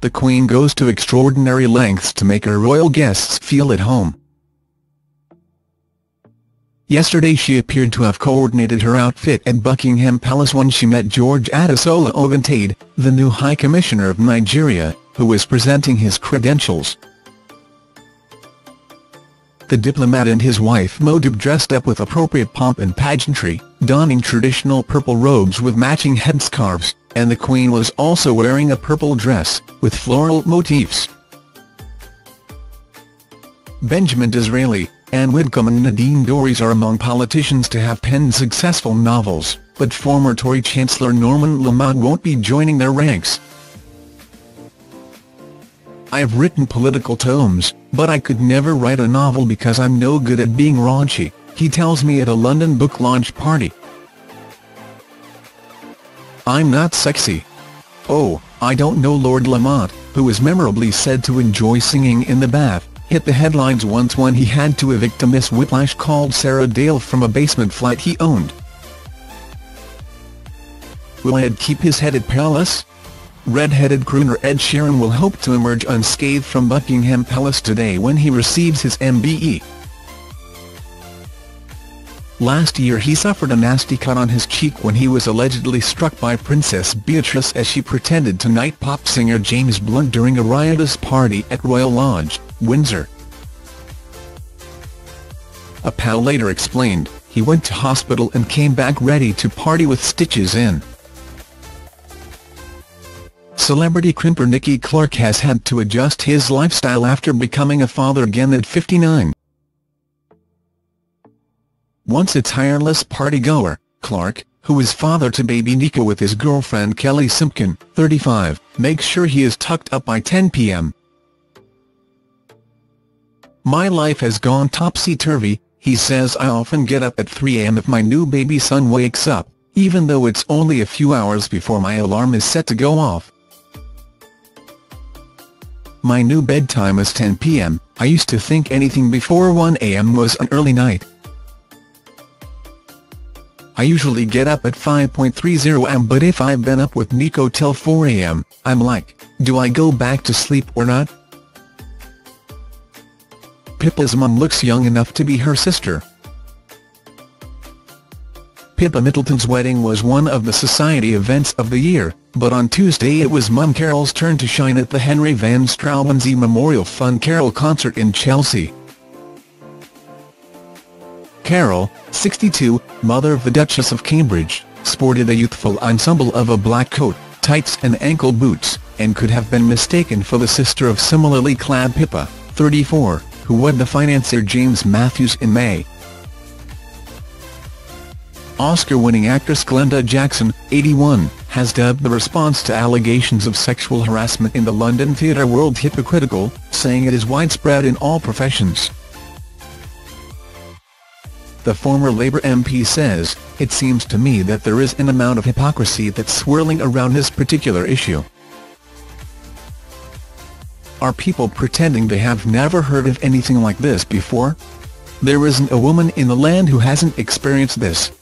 the Queen goes to extraordinary lengths to make her royal guests feel at home. Yesterday she appeared to have coordinated her outfit at Buckingham Palace when she met George Adéṣọlá Ògúntade, the new High Commissioner of Nigeria, who was presenting his credentials. The diplomat and his wife Modúpẹ́ dressed up with appropriate pomp and pageantry, donning traditional purple robes with matching headscarves, and the Queen was also wearing a purple dress, with floral motifs. Benjamin Disraeli, Ann Widdecombe and Nadine Dorries are among politicians to have penned successful novels, but former Tory Chancellor Norman Lamont won't be joining their ranks. I have written political tomes, but I could never write a novel because I'm no good at being raunchy, he tells me at a London book launch party. I'm not sexy. Oh, I don't know Lord Lamont, who is memorably said to enjoy singing in the bath, hit the headlines once when he had to evict a Miss Whiplash called Sara Dale from a basement flat he owned. Will Ed keep his head at Palace? Red-headed crooner Ed Sheeran will hope to emerge unscathed from Buckingham Palace today when he receives his MBE. Last year he suffered a nasty cut on his cheek when he was allegedly struck by Princess Beatrice as she pretended to knight pop singer James Blunt during a riotous party at Royal Lodge, Windsor. A pal later explained, he went to hospital and came back ready to party with stitches in. Celebrity crimper Nicky Clarke has had to adjust his lifestyle after becoming a father again at 59. Once a tireless party-goer, Clarke, who is father to baby Nico with his girlfriend Kelly Simpkin, 35, makes sure he is tucked up by 10 p.m. My life has gone topsy-turvy, he says I often get up at 3 a.m. if my new baby son wakes up, even though it's only a few hours before my alarm is set to go off. My new bedtime is 10 p.m., I used to think anything before 1 a.m. was an early night. I usually get up at 5.30 am but if I've been up with Nico till 4 am, I'm like, do I go back to sleep or not? Pippa's mum looks young enough to be her sister. Pippa Middleton's wedding was one of the society events of the year, but on Tuesday it was Mum Carol's turn to shine at the Henry Van Straubenzee Memorial Fund Carol concert in Chelsea. Carol, 62, mother of the Duchess of Cambridge, sported a youthful ensemble of a black coat, tights and ankle boots, and could have been mistaken for the sister of similarly clad Pippa, 34, who wed the financier James Matthews in May. Oscar-winning actress Glenda Jackson, 81, has dubbed the response to allegations of sexual harassment in the London theatre world hypocritical, saying it is widespread in all professions. The former Labour MP says, it seems to me that there is an amount of hypocrisy that's swirling around this particular issue. Are people pretending they have never heard of anything like this before? There isn't a woman in the land who hasn't experienced this.